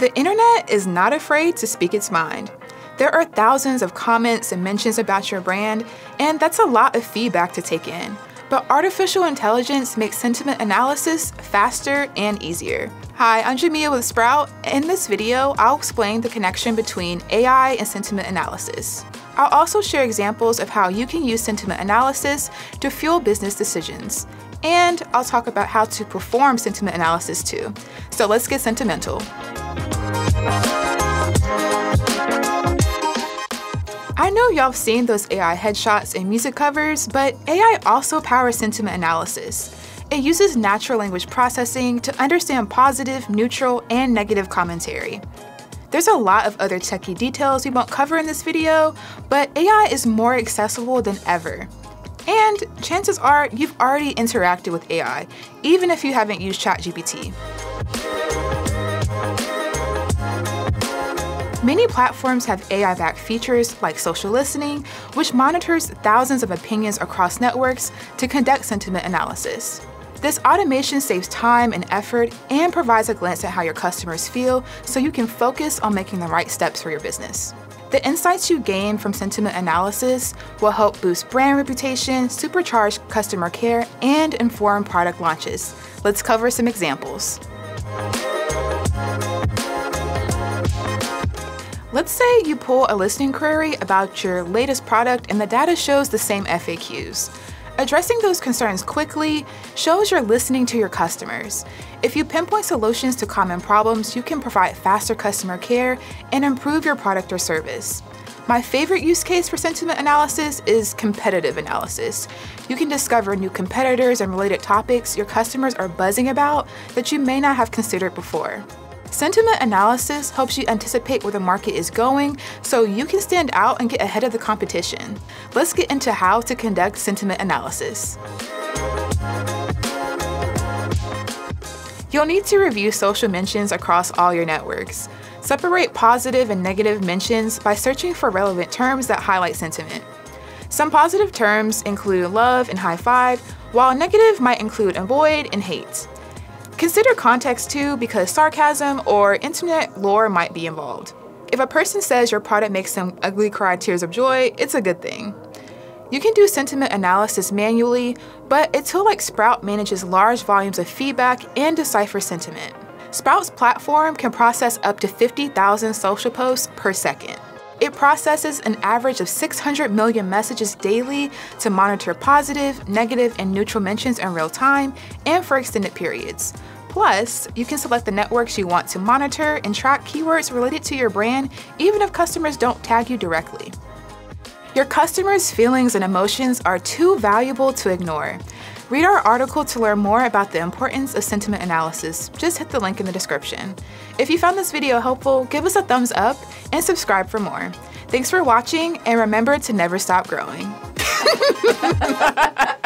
The internet is not afraid to speak its mind. There are thousands of comments and mentions about your brand, and that's a lot of feedback to take in. But artificial intelligence makes sentiment analysis faster and easier. Hi, I'm Jamia with Sprout. In this video, I'll explain the connection between AI and sentiment analysis. I'll also share examples of how you can use sentiment analysis to fuel business decisions. And I'll talk about how to perform sentiment analysis too. So let's get sentimental. I know y'all have seen those AI headshots and music covers, but AI also powers sentiment analysis. It uses natural language processing to understand positive, neutral, and negative commentary. There's a lot of other techie details we won't cover in this video, but AI is more accessible than ever. And chances are you've already interacted with AI, even if you haven't used ChatGPT. Many platforms have AI-backed features like social listening, which monitors thousands of opinions across networks to conduct sentiment analysis. This automation saves time and effort and provides a glance at how your customers feel so you can focus on making the right steps for your business. The insights you gain from sentiment analysis will help boost brand reputation, supercharge customer care, and inform product launches. Let's cover some examples. Let's say you pull a listening query about your latest product and the data shows the same FAQs. Addressing those concerns quickly shows you're listening to your customers. If you pinpoint solutions to common problems, you can provide faster customer care and improve your product or service. My favorite use case for sentiment analysis is competitive analysis. You can discover new competitors and related topics your customers are buzzing about that you may not have considered before. Sentiment analysis helps you anticipate where the market is going so you can stand out and get ahead of the competition. Let's get into how to conduct sentiment analysis. You'll need to review social mentions across all your networks. Separate positive and negative mentions by searching for relevant terms that highlight sentiment. Some positive terms include love and high five, while negative might include avoid and hate. Consider context too because sarcasm or internet lore might be involved. If a person says your product makes them ugly cry tears of joy, it's a good thing. You can do sentiment analysis manually, but a tool like Sprout manages large volumes of feedback and deciphers sentiment. Sprout's platform can process up to 50,000 social posts per second. It processes an average of 600 million messages daily to monitor positive, negative, and neutral mentions in real time and for extended periods. Plus, you can select the networks you want to monitor and track keywords related to your brand even if customers don't tag you directly. Your customers' feelings and emotions are too valuable to ignore. Read our article to learn more about the importance of sentiment analysis. Just hit the link in the description. If you found this video helpful, give us a thumbs up and subscribe for more. Thanks for watching and remember to never stop growing.